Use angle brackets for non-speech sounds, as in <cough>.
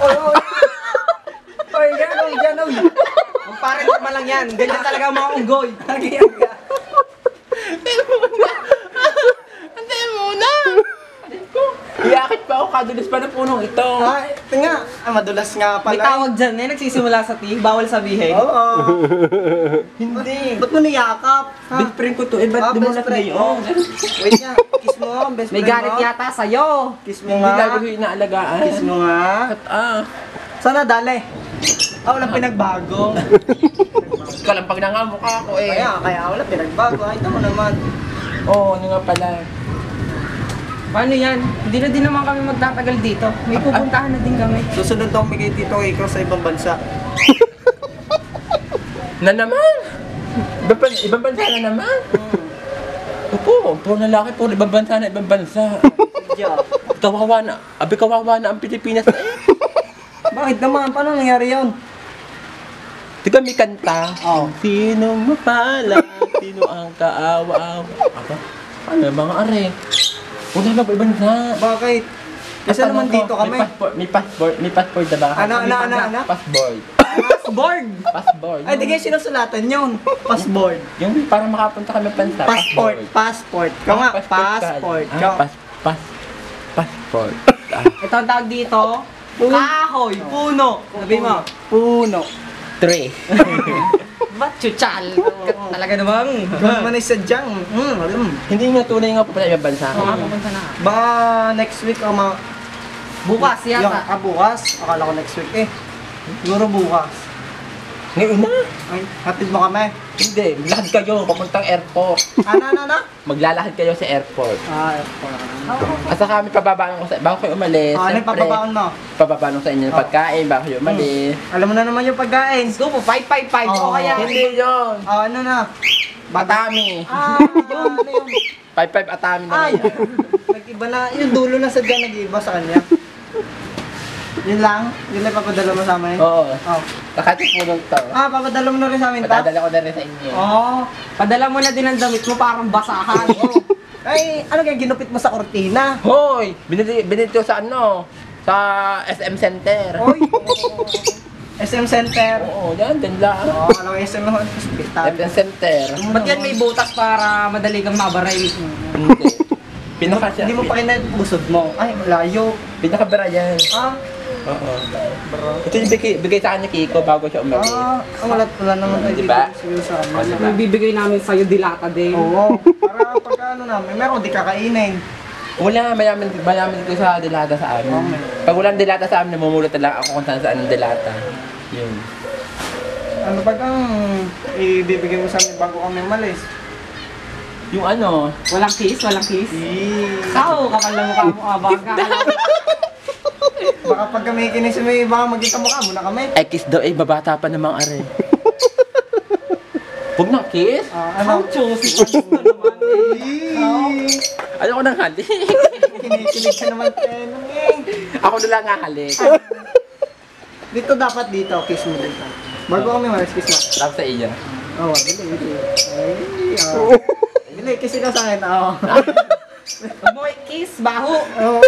Oy, oy. Oy, gano'n, gano'n. Magpare naman lang yan. Ganyan talaga ang mga unggoy. Nagyan ka. <laughs> Hindi muna! Iakit pa ako kadulas pa ng punong ito. Ah, ito nga. Ah, madulas nga pala. May tawag dyan eh, nagsisimula sa T, bawal sabihin. Oo. <laughs> Hindi. Ba't mo niyakap? Ha? Best friend ko to, eh, Ah, ba't di mo best na friend mo. Wait nga. Kiss mo nga, best May friend galit mo. yata sa'yo. Kiss mo Hindi nga. lagi ko inaalagaan. Kiss mo nga. At ah, Sana dali. Ah, walang pinagbago. <laughs> ikaw lang pag nangamukha ko eh. Kaya, kaya wala pinagbago. Ay, ito mo naman. Oo, ano nga pala. Paano yan? Hindi na din naman kami magtatagal dito. May pupuntahan na din kami. Susunod daw may kay Tito Ikaw sa <laughs> ibang bansa. Na naman! Ibang, ban- ibang bansa na naman! Opo, puro lalaki, puro ibang bansa na ibang bansa. Diyo. Kawawa na, abi kawawa na ang Pilipinas na eh. <laughs> Bakit naman? Paano nangyari yun? Di ba may kanta? Oo. Sino mapala? Sino ang kaawa-awa? Aba, ano mga are? Wala na ba ibang bansa? Bakit? Kasi naman dito kami. May passport, may passport, may passport na ba? Ano, ano, ano, ano? Passport. Board! Passport. Ay, di kayo sinusulatan yun. Passport. Yung para makapunta kami bansa. Passport. Passport. Ikaw nga, passport. Ah, pas, pas, passport. Ito ang tawag dito. Kahoy, puno. Sabi mo. Puno. Three. Ba't <laughs> chuchal? Talaga namang. Ikaw naman ay sadyang. Mm, alam. Hindi nga tunay nga pupunta ibang bansa. Oo, pupunta na. Baka next week o ma... Bukas Yung, yata. ah, bukas. Akala ko next week eh. Siguro bukas. Ngayon na. Ay, hatid mo kami. Hindi, maglakad kayo, papuntang airport. Ano, ano, ano? Maglalakad kayo sa airport. Ah, At saka kami pababaan ko sa, bago kayo umalis. ano yung pababaon mo? Pababaan ko sa inyo ng Oh. pagkain, bago kayo umalis. Alam mo na naman yung pagkain. Go po, 555 Oo. o kaya. Hindi yun. Ah, ano na? Atami. Ah, yun, ano yun? 5-5 atami na Ay, yan. nag-iba na. Yung dulo na sadya nag-iba sa kanya. Yun lang? Yun lang papadala mo sa amin? Oo. Oh. Nakatipulong to. Ah, papadala mo na rin sa amin, pa? Patadala ko na rin sa inyo. Oo. Padala mo na din ang damit mo parang basahan. <laughs> Ay, ano kaya ginupit mo sa kortina? Hoy! Binili, binili ko sa ano? Sa SM Center. Oy! SM <laughs> Center. Oo, yan, din lang. Oo, oh, alam mo SM Hospital. SM Center. Ba't yan may butas para madali kang mabaray? Hindi. Pinaka siya. Hindi mo pa kinabusod mo. Ay, malayo. Pinakabara yan. Ah, Oo. Ito yung bigay, bigay sa kanya Kiko bago siya umalis. ah, ah wala, wala naman tayo Diba? siguro sa Oh, amin. diba? May bibigay namin sa'yo dilata din. Oo. Para pagka ano namin, meron di kakainin. Wala, mayaman, mayaman ko sa dilata sa amin. Okay. Pag walang dilata sa amin, namumulot na lang ako kung saan saan ang dilata. Yun. Ano pag ang ibibigay mo sa amin bago kami malis? Yung ano, Walang kiss, walang kiss. Eh, Sao, kapal na mukha mo, abang ka. Baka pag kami kinis mo, baka maging kamukha mo na kami. eh kiss daw, eh, babata pa namang are. <laughs> Huwag na kiss. Ah, How ano? choosy ka naman eh. Eh, Ayaw ko nang halik. <laughs> Kinikilig ka naman, eh. ako na lang hahalik. Dito dapat dito, kiss mo dito. Bago kami malis, kiss mo. Tapos sa iyo. Oo, oh, dili, dili. Ay, <laughs> oh. Dili, kiss ka sa akin, oo. Huwag mo kiss, baho. Oo.